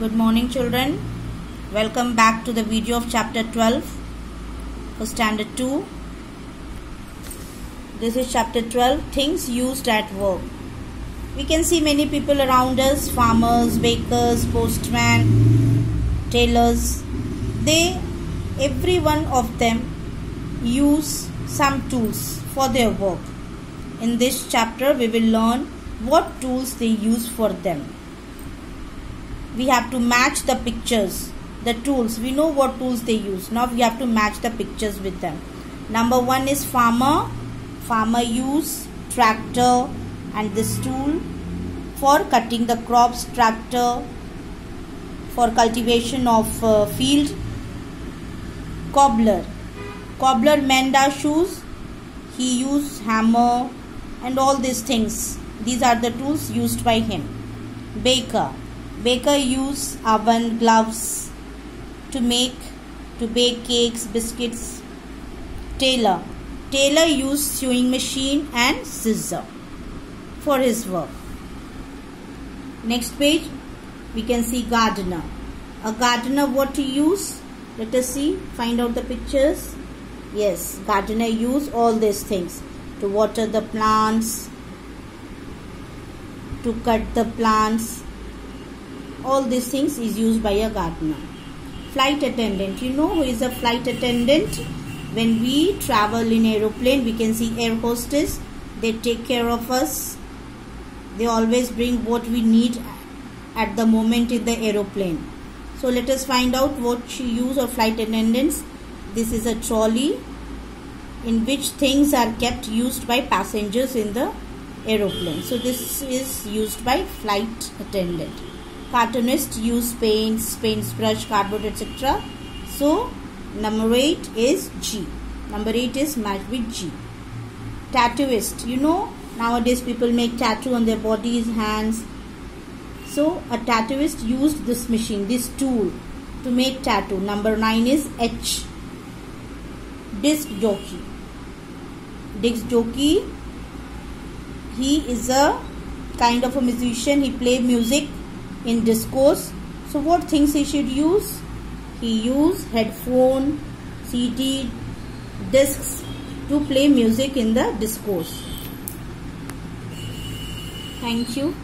Good morning children. Welcome back to the video of chapter 12 for standard 2. This is chapter 12 things used at work. We can see many people around us farmers, bakers, postmen, tailors. They every one of them use some tools for their work. In this chapter we will learn what tools they use for them we have to match the pictures the tools. We know what tools they use. Now we have to match the pictures with them. Number one is farmer. Farmer use tractor and this tool for cutting the crops. Tractor for cultivation of uh, field. Cobbler. Cobbler mend shoes. He use hammer and all these things. These are the tools used by him. Baker Baker use oven gloves to make to bake cakes, biscuits. Tailor. Tailor use sewing machine and scissor for his work. Next page we can see gardener. A gardener what to use? Let us see. Find out the pictures. Yes, gardener use all these things to water the plants, to cut the plants, all these things is used by a gardener. Flight attendant. You know who is a flight attendant? When we travel in aeroplane we can see air hostess. They take care of us. They always bring what we need at the moment in the aeroplane. So let us find out what she use of flight attendants. This is a trolley in which things are kept used by passengers in the aeroplane. So this is used by flight attendant cartoonist use paints, paintbrush, cardboard, etc. So number 8 is G. Number 8 is matched with G. Tattooist. You know nowadays people make tattoo on their bodies, hands. So a tattooist used this machine, this tool to make tattoo. Number 9 is H. Disc jockey. Disc jockey. He is a kind of a musician. He play music in discourse. So what things he should use? He use headphone, CD, discs to play music in the discourse. Thank you.